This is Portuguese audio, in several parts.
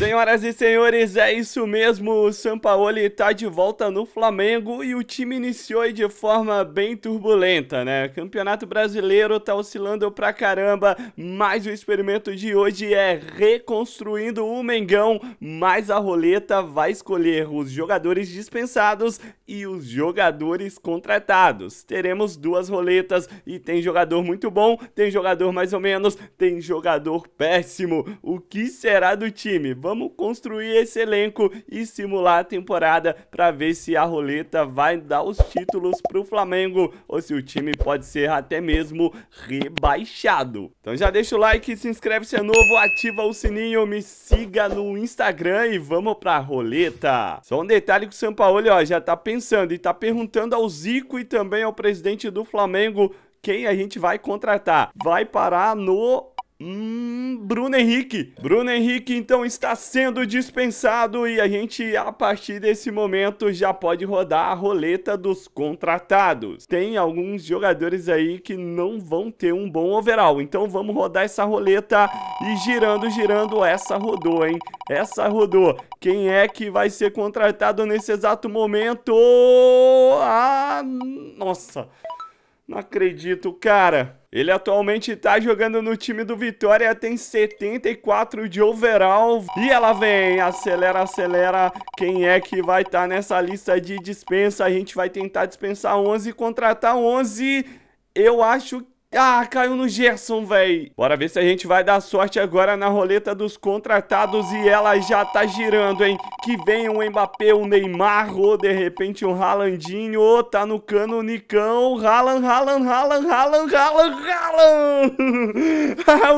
Senhoras e senhores, é isso mesmo, o Sampaoli tá de volta no Flamengo e o time iniciou de forma bem turbulenta, né? Campeonato Brasileiro tá oscilando pra caramba, mas o experimento de hoje é reconstruindo o Mengão, mas a roleta vai escolher os jogadores dispensados e os jogadores contratados. Teremos duas roletas e tem jogador muito bom, tem jogador mais ou menos, tem jogador péssimo. O que será do time? Vamos construir esse elenco e simular a temporada para ver se a roleta vai dar os títulos para o Flamengo ou se o time pode ser até mesmo rebaixado. Então já deixa o like, se inscreve se é novo, ativa o sininho, me siga no Instagram e vamos para a roleta. Só um detalhe que o Sampaoli ó, já tá pensando e tá perguntando ao Zico e também ao presidente do Flamengo quem a gente vai contratar. Vai parar no Hum, Bruno Henrique. Bruno Henrique então está sendo dispensado e a gente a partir desse momento já pode rodar a roleta dos contratados. Tem alguns jogadores aí que não vão ter um bom overall, então vamos rodar essa roleta e girando, girando, essa rodou, hein? Essa rodou. Quem é que vai ser contratado nesse exato momento? Ah, nossa. Não acredito, cara. Ele atualmente tá jogando no time do Vitória, tem 74 de overall. E ela vem, acelera, acelera. Quem é que vai estar tá nessa lista de dispensa? A gente vai tentar dispensar 11 contratar 11. Eu acho ah, caiu no Gerson, véi. Bora ver se a gente vai dar sorte agora na roleta dos contratados e ela já tá girando, hein? Que vem um Mbappé, um Neymar, ou de repente um Haalandinho, ou tá no cano o Nicão. Haaland, Haaland, Haaland, Haaland, Haaland, Haaland.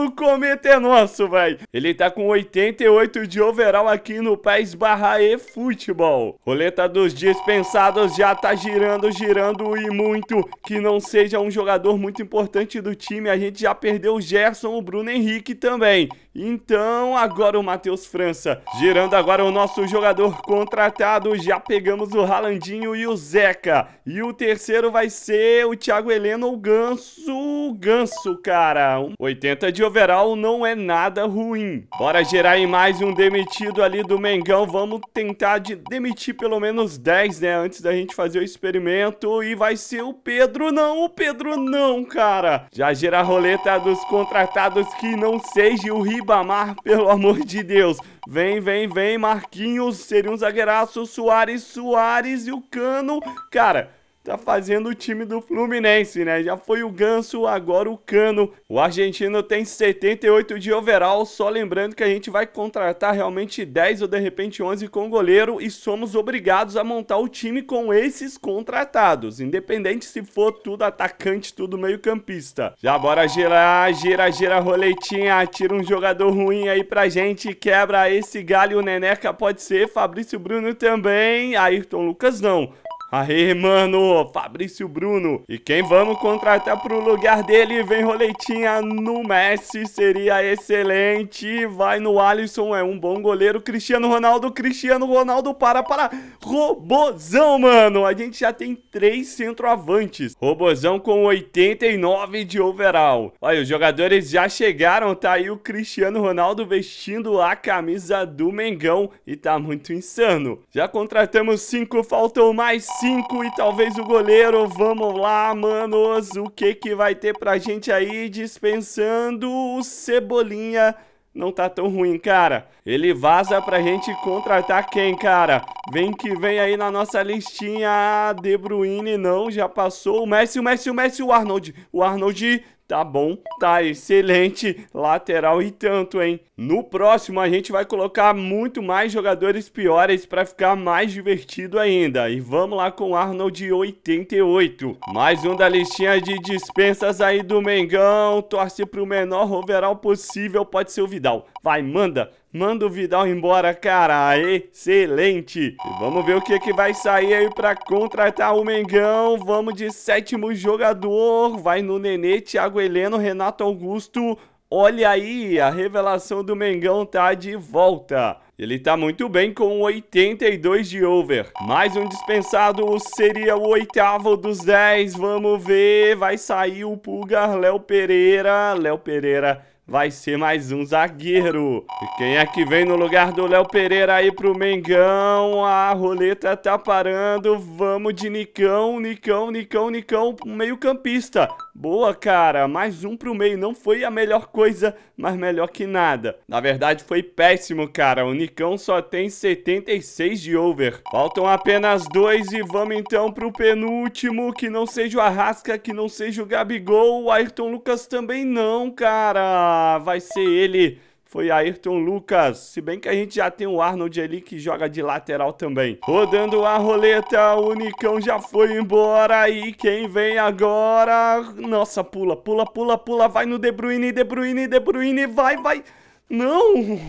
o cometa é nosso, véi. Ele tá com 88 de overall aqui no PES barra e futebol. Roleta dos dispensados já tá girando, girando e muito. Que não seja um jogador muito importante do time, a gente já perdeu o Gerson, o Bruno Henrique também. Então, agora o Matheus França. Girando agora o nosso jogador contratado. Já pegamos o Ralandinho e o Zeca. E o terceiro vai ser o Thiago Heleno, o Ganso. Ganso, cara. 80 de overall não é nada ruim. Bora gerar em mais um demitido ali do Mengão. Vamos tentar de demitir pelo menos 10, né? Antes da gente fazer o experimento. E vai ser o Pedro. Não, o Pedro não, cara. Já gera a roleta dos contratados que não seja o Rio Ribamar, pelo amor de Deus. Vem, vem, vem, Marquinhos, seria um zagueiraço, Soares, Soares e o Cano. Cara, tá fazendo o time do Fluminense, né? Já foi o Ganso, agora o Cano. O argentino tem 78 de overall, só lembrando que a gente vai contratar realmente 10 ou de repente 11 com goleiro e somos obrigados a montar o time com esses contratados, independente se for tudo atacante, tudo meio campista. Já bora girar, gira, gira roletinha, tira um jogador ruim aí pra gente, quebra esse galho, Neneca pode ser, Fabrício Bruno também, Ayrton Lucas não. Aê, mano, Fabrício Bruno. E quem vamos contratar pro lugar dele? Vem roletinha no Messi, seria excelente. Vai no Alisson, é um bom goleiro. Cristiano Ronaldo, Cristiano Ronaldo, para, para. Robozão, mano. A gente já tem três centroavantes. Robozão com 89 de overall. Olha, os jogadores já chegaram, tá aí o Cristiano Ronaldo vestindo a camisa do Mengão e tá muito insano. Já contratamos cinco, faltam mais 5 e talvez o goleiro. Vamos lá, manos. O que que vai ter pra gente aí dispensando o Cebolinha? Não tá tão ruim, cara. Ele vaza pra gente contratar quem, cara? Vem que vem aí na nossa listinha. De Bruyne não, já passou. O Messi, o Messi, o Messi, o Arnold. O Arnold Tá bom, tá excelente, lateral e tanto, hein? No próximo a gente vai colocar muito mais jogadores piores para ficar mais divertido ainda. E vamos lá com Arnold 88. Mais um da listinha de dispensas aí do Mengão. Torce pro menor overall possível, pode ser o Vidal. Vai, manda. Manda o Vidal embora, cara. Excelente. E vamos ver o que, que vai sair aí pra contratar o Mengão. Vamos de sétimo jogador. Vai no Nenê, Thiago Heleno, Renato Augusto. Olha aí, a revelação do Mengão tá de volta. Ele tá muito bem com 82 de over. Mais um dispensado seria o oitavo dos 10. Vamos ver. Vai sair o Pulgar, Léo Pereira. Léo Pereira vai ser mais um zagueiro. E quem é que vem no lugar do Léo Pereira aí pro Mengão? A roleta tá parando. Vamos de Nicão, Nicão, Nicão, Nicão, meio campista. Boa, cara. Mais um pro meio. Não foi a melhor coisa, mas melhor que nada. Na verdade, foi péssimo, cara. O Nicão só tem 76 de over. Faltam apenas dois e vamos então pro penúltimo. Que não seja o Arrasca, que não seja o Gabigol. O Ayrton Lucas também não, cara. Vai ser ele foi Ayrton Lucas. Se bem que a gente já tem o Arnold ali que joga de lateral também. Rodando a roleta, o Nicão já foi embora. E quem vem agora? Nossa, pula, pula, pula, pula. Vai no De Bruyne, De Bruyne, De Bruyne. Vai, vai. Não!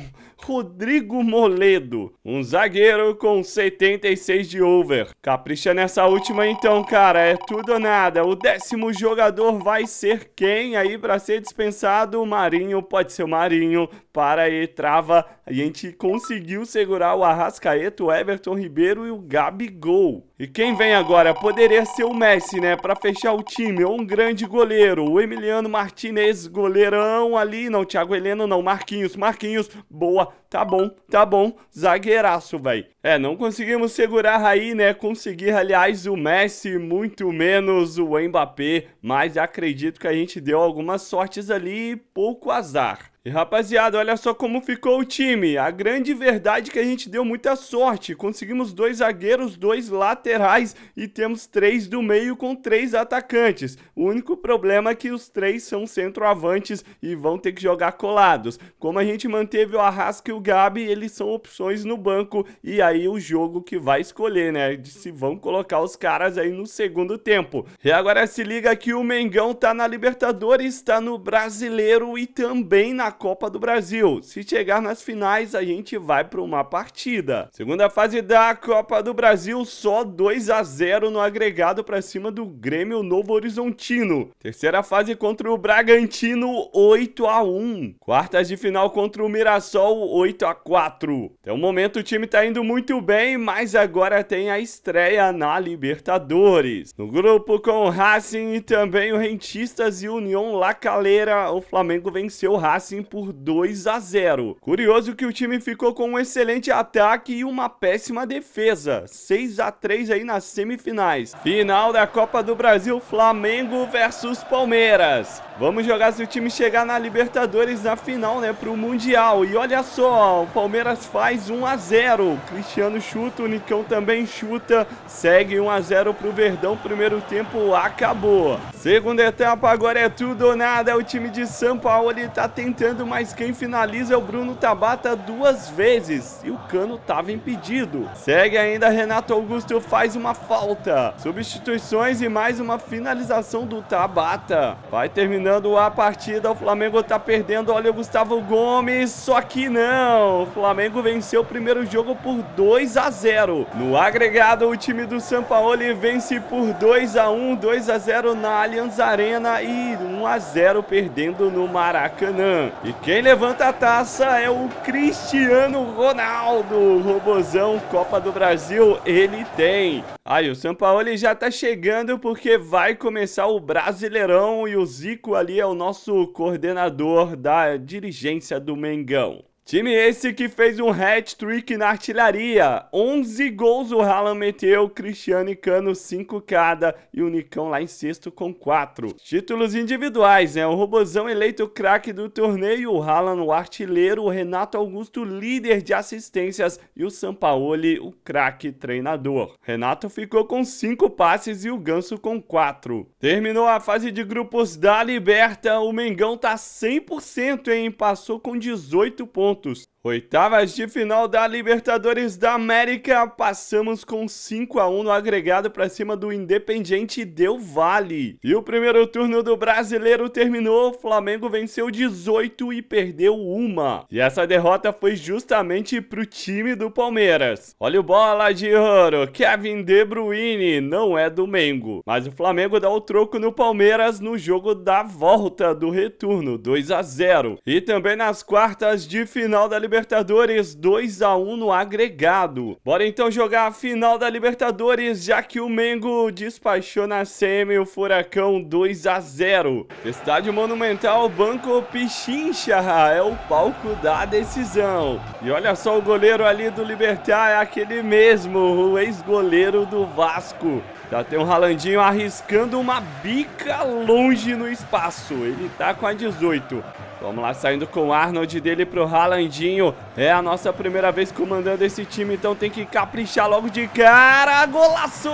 Rodrigo Moledo, um zagueiro com 76 de over. Capricha nessa última então, cara, é tudo ou nada. O décimo jogador vai ser quem aí para ser dispensado? O Marinho, pode ser o Marinho. Para aí, trava. A gente conseguiu segurar o Arrascaeta, o Everton Ribeiro e o Gabigol. E quem vem agora? Poderia ser o Messi, né? Para fechar o time, ou um grande goleiro. O Emiliano Martinez, goleirão ali. Não, Thiago Heleno não. Marquinhos, Marquinhos. Boa, Tá bom, tá bom. Zagueiraço, velho. É, não conseguimos segurar aí, né? Conseguir, aliás, o Messi, muito menos o Mbappé. Mas acredito que a gente deu algumas sortes ali e pouco azar. E rapaziada, olha só como ficou o time. A grande verdade é que a gente deu muita sorte. Conseguimos dois zagueiros, dois laterais e temos três do meio com três atacantes. O único problema é que os três são centroavantes e vão ter que jogar colados. Como a gente manteve o Arrasca e o Gabi, eles são opções no banco e aí o jogo que vai escolher, né? De se vão colocar os caras aí no segundo tempo. E agora se liga que o Mengão tá na Libertadores, tá no Brasileiro e também na Copa do Brasil. Se chegar nas finais, a gente vai para uma partida. Segunda fase da Copa do Brasil, só 2 a 0 no agregado para cima do Grêmio Novo Horizontino. Terceira fase contra o Bragantino, 8 a 1. Quartas de final contra o Mirassol, 8 a 4. Até o momento o time tá indo muito bem, mas agora tem a estreia na Libertadores. No grupo com o Racing e também o Rentistas e União La Calera, o Flamengo venceu o Racing por 2 a 0. Curioso que o time ficou com um excelente ataque e uma péssima defesa. 6 a 3 aí nas semifinais. Final da Copa do Brasil, Flamengo versus Palmeiras. Vamos jogar se o time chegar na Libertadores na final, né, pro Mundial. E olha só, o Palmeiras faz 1 a 0. Cristiano chuta, o Nicão também chuta. Segue 1 a 0 pro Verdão. Primeiro tempo acabou. Segunda etapa agora é tudo ou nada. O time de São Paulo tá tentando, mas quem finaliza é o Bruno Tabata duas vezes. E o Cano tava impedido. Segue ainda Renato Augusto faz uma falta. Substituições e mais uma finalização do Tabata. Vai terminando a partida, o Flamengo tá perdendo, olha o Gustavo Gomes, só que não, o Flamengo venceu o primeiro jogo por 2 a 0. No agregado, o time do São Paulo vence por 2 a 1, 2 a 0 na Allianz Arena e 1 a 0 perdendo no Maracanã. E quem levanta a taça é o Cristiano Ronaldo, Robozão Copa do Brasil, ele tem. Aí, o São Paulo já tá chegando porque vai começar o Brasileirão e o Zico ali é o nosso coordenador da dirigência do Mengão. Time esse que fez um hat-trick na artilharia. 11 gols o Haaland meteu, Cristiano e Cano 5 cada e o Nicão lá em sexto com 4. Títulos individuais, né? O Robozão eleito craque do torneio, o Haaland o artilheiro, o Renato Augusto líder de assistências e o Sampaoli o craque treinador. Renato ficou com 5 passes e o Ganso com 4. Terminou a fase de grupos da Liberta, o Mengão tá 100%, hein? Passou com 18 pontos pontos. Oitavas de final da Libertadores da América, passamos com 5 a 1 no agregado para cima do Independiente Del Vale. E o primeiro turno do Brasileiro terminou, Flamengo venceu 18 e perdeu uma. E essa derrota foi justamente pro time do Palmeiras. Olha o bola de ouro, Kevin De Bruyne, não é do Mengo. Mas o Flamengo dá o troco no Palmeiras no jogo da volta do retorno, 2 a 0. E também nas quartas de final da Libertadores Libertadores 2 a 1 no agregado. Bora então jogar a final da Libertadores, já que o Mengo despachou na semi o Furacão 2 a 0. Estádio Monumental Banco Pichincha é o palco da decisão. E olha só o goleiro ali do Libertar, é aquele mesmo, o ex-goleiro do Vasco. Já tem um Ralandinho arriscando uma bica longe no espaço. Ele tá com a 18. Vamos lá, saindo com o Arnold dele pro Ralandinho. É a nossa primeira vez comandando esse time, então tem que caprichar logo de cara. Golaço!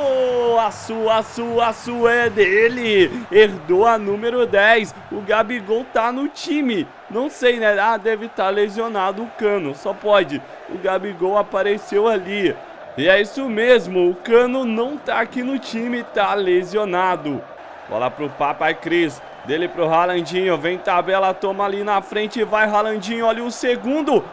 A sua, a sua, a sua é dele. Herdou a número 10. O Gabigol tá no time. Não sei, né? Ah, deve estar tá lesionado o Cano. Só pode. O Gabigol apareceu ali. E é isso mesmo, o Cano não tá aqui no time, tá lesionado. Bola pro Papai Cris. Dele pro Ralandinho. Vem tabela, toma ali na frente. Vai Ralandinho. Olha o segundo.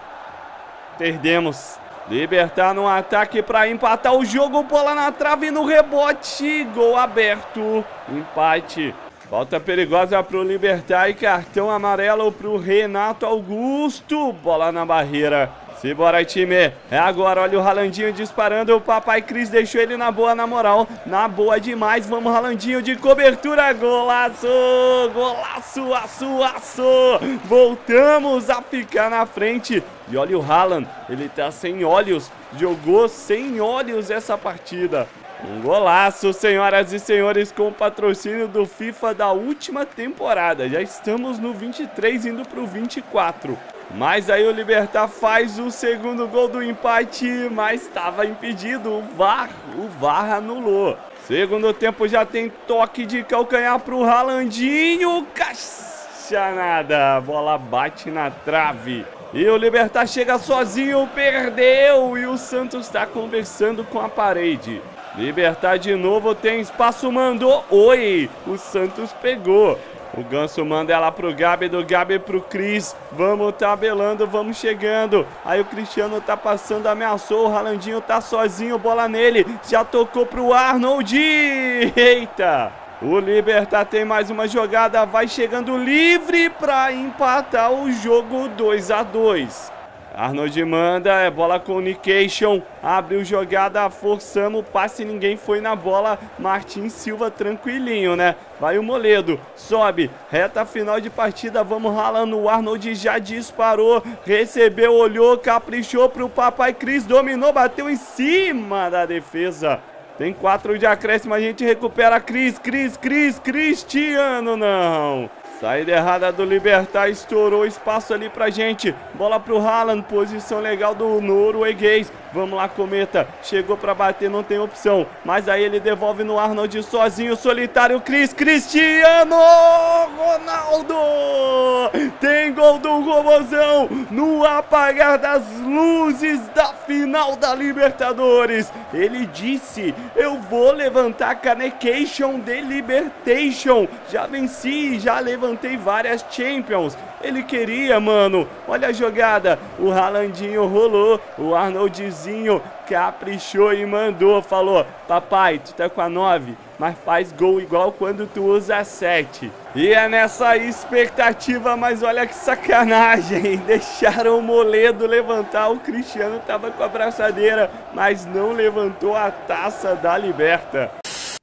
Perdemos. Libertar no ataque para empatar o jogo. Bola na trave no rebote. Gol aberto. Empate. Volta perigosa pro Libertar e cartão amarelo pro Renato Augusto. Bola na barreira. Simbora, time. É agora, olha o Ralandinho disparando. O Papai Cris deixou ele na boa, na moral. Na boa demais. Vamos, Ralandinho de cobertura. Golaço! Golaço, aço, aço! Voltamos a ficar na frente. E olha o Haaland. Ele tá sem olhos. Jogou sem olhos essa partida. Um golaço, senhoras e senhores, com o patrocínio do FIFA da última temporada. Já estamos no 23, indo pro 24. Mas aí o Libertar faz o segundo gol do empate, mas estava impedido. O VAR, o VAR anulou. Segundo tempo já tem toque de calcanhar pro Ralandinho. Caixa nada. A bola bate na trave. E o Libertar chega sozinho, perdeu. E o Santos está conversando com a parede. Libertar de novo, tem espaço, mandou. Oi, o Santos pegou. O Ganso manda ela pro Gabi, do Gabi pro Cris. Vamos tabelando, vamos chegando. Aí o Cristiano tá passando, ameaçou. O Ralandinho tá sozinho, bola nele. Já tocou pro Arnold. Eita! O Libertar tem mais uma jogada, vai chegando livre para empatar o jogo 2 a 2. Arnold manda, é bola com o Nication, abriu jogada, forçamos, passe, ninguém foi na bola, Martins Silva tranquilinho, né? Vai o Moledo, sobe, reta final de partida, vamos ralando, o Arnold já disparou, recebeu, olhou, caprichou pro Papai Cris, dominou, bateu em cima da defesa. Tem quatro de acréscimo, a gente recupera Cris, Cris, Cris, Cristiano, não. Saída errada do Libertar, estourou espaço ali pra gente. Bola pro Haaland, posição legal do norueguês. Vamos lá, Cometa. Chegou pra bater, não tem opção. Mas aí ele devolve no Arnold sozinho, solitário. Cris, Cristiano Ronaldo! Tem gol do Robozão no apagar das luzes da final da Libertadores. Ele disse, eu vou levantar canecation de Libertation. Já venci, já levantei levantei várias Champions. Ele queria, mano. Olha a jogada. O Ralandinho rolou. O Arnoldzinho caprichou e mandou. Falou: Papai, tu tá com a 9, mas faz gol igual quando tu usa a 7. E é nessa expectativa, mas olha que sacanagem. Deixaram o Moledo levantar. O Cristiano tava com a braçadeira, mas não levantou a taça da Liberta.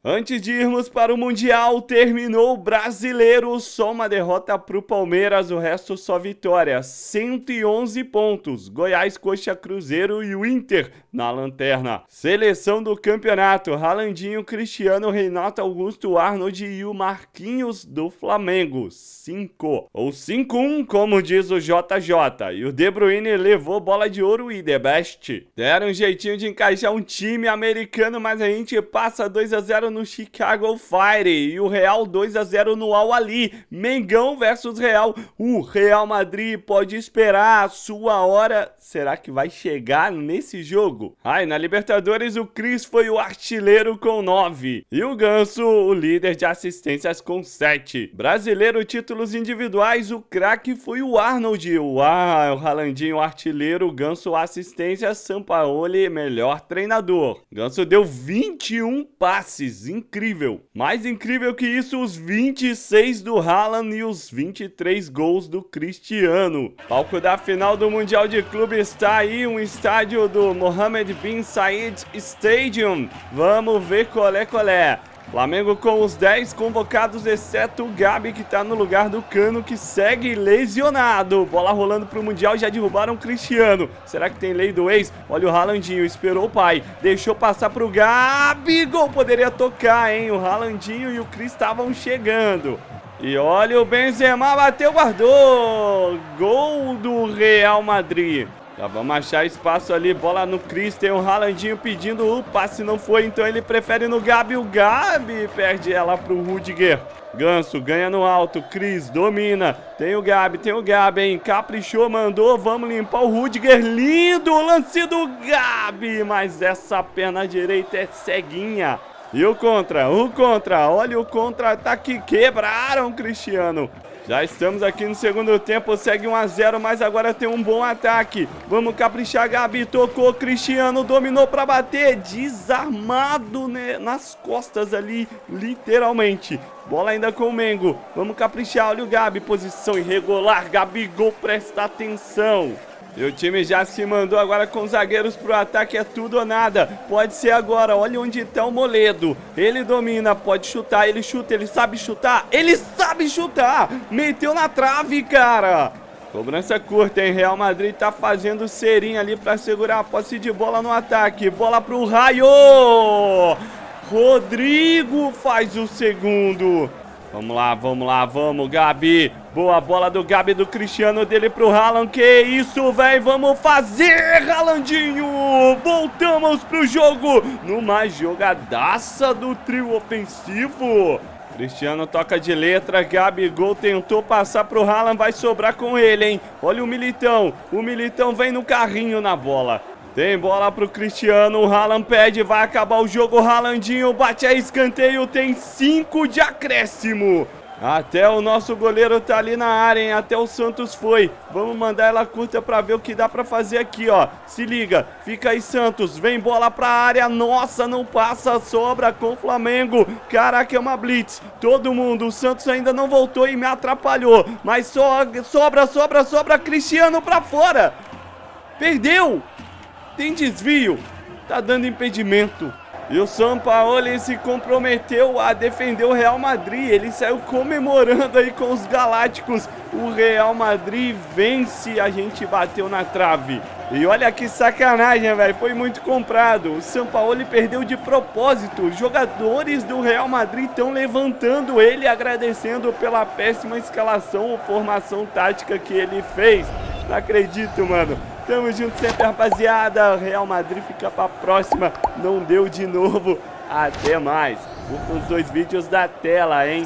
Antes de irmos para o Mundial, terminou o brasileiro, só uma derrota para o Palmeiras, o resto só vitória. 111 pontos, Goiás, Coxa, Cruzeiro e o Inter na lanterna. Seleção do campeonato, Ralandinho, Cristiano, Renato Augusto, Arnold e o Marquinhos do Flamengo. 5 ou 5-1, como diz o JJ. E o De Bruyne levou bola de ouro e the best. Deram um jeitinho de encaixar um time americano, mas a gente passa 2 a 0 no Chicago Fire e o Real 2 a 0 no Al Ali. Mengão versus Real. O Real Madrid pode esperar a sua hora. Será que vai chegar nesse jogo? Ai, na Libertadores o Cris foi o artilheiro com 9 e o Ganso o líder de assistências com 7. Brasileiro títulos individuais, o craque foi o Arnold. Ah, o Ralandinho artilheiro, Ganso assistência, Sampaoli melhor treinador. Ganso deu 21 passes Incrível. Mais incrível que isso, os 26 do Haaland e os 23 gols do Cristiano. Palco da final do Mundial de Clube está aí, um estádio do Mohammed bin Said Stadium. Vamos ver qual é qual é. Flamengo com os 10 convocados, exceto o Gabi, que tá no lugar do Cano, que segue lesionado. Bola rolando pro Mundial, já derrubaram o Cristiano. Será que tem lei do ex? Olha o Ralandinho, esperou o pai, deixou passar pro Gabi. Gol poderia tocar, hein? O Ralandinho e o Cris estavam chegando. E olha o Benzema, bateu, guardou. Gol do Real Madrid. Já vamos achar espaço ali, bola no Cris, tem o um Ralandinho pedindo o passe, não foi, então ele prefere no Gabi, o Gabi perde ela pro Rudiger. Ganso ganha no alto, Cris domina, tem o Gabi, tem o Gabi, hein, caprichou, mandou, vamos limpar o Rudiger, lindo lance do Gabi, mas essa perna direita é ceguinha. E o contra, o contra, olha o contra-ataque, quebraram Cristiano. Já estamos aqui no segundo tempo, segue 1 a 0, mas agora tem um bom ataque. Vamos caprichar, Gabi, tocou, Cristiano dominou para bater, desarmado né, nas costas ali, literalmente. Bola ainda com o Mengo, vamos caprichar, olha o Gabi, posição irregular, Gabigol, presta atenção. E o time já se mandou agora com os zagueiros pro ataque, é tudo ou nada. Pode ser agora, olha onde tá o Moledo. Ele domina, pode chutar, ele chuta, ele sabe chutar, ele sabe chutar. Meteu na trave, cara. Cobrança curta, hein? Real Madrid tá fazendo serinha ali pra segurar a posse de bola no ataque. Bola pro Raio. Rodrigo faz o segundo. Vamos lá, vamos lá, vamos, Gabi. Boa bola do Gabi, do Cristiano, dele pro Haaland. Que isso, velho, vamos fazer, Haalandinho. Voltamos pro jogo numa jogadaça do trio ofensivo. Cristiano toca de letra, Gabigol tentou passar pro Haaland, vai sobrar com ele, hein? Olha o Militão, o Militão vem no carrinho na bola. Tem bola pro Cristiano, o Haaland pede, vai acabar o jogo, o Haalandinho bate a escanteio, tem 5 de acréscimo. Até o nosso goleiro tá ali na área, hein? Até o Santos foi. Vamos mandar ela curta pra ver o que dá pra fazer aqui, ó. Se liga, fica aí Santos, vem bola pra área, nossa, não passa, sobra com o Flamengo. Caraca, é uma blitz. Todo mundo, o Santos ainda não voltou e me atrapalhou. Mas so, sobra, sobra, sobra, Cristiano pra fora. Perdeu. Tem desvio. Tá dando impedimento. E o Sampaoli se comprometeu a defender o Real Madrid. Ele saiu comemorando aí com os Galácticos. O Real Madrid vence. A gente bateu na trave. E olha que sacanagem, velho. Foi muito comprado. O Sampaoli perdeu de propósito. Os jogadores do Real Madrid estão levantando ele, agradecendo pela péssima escalação ou formação tática que ele fez. Não acredito, mano. Tamo junto sempre, rapaziada. Real Madrid fica pra próxima. Não deu de novo. Até mais. Curta os dois vídeos da tela, hein?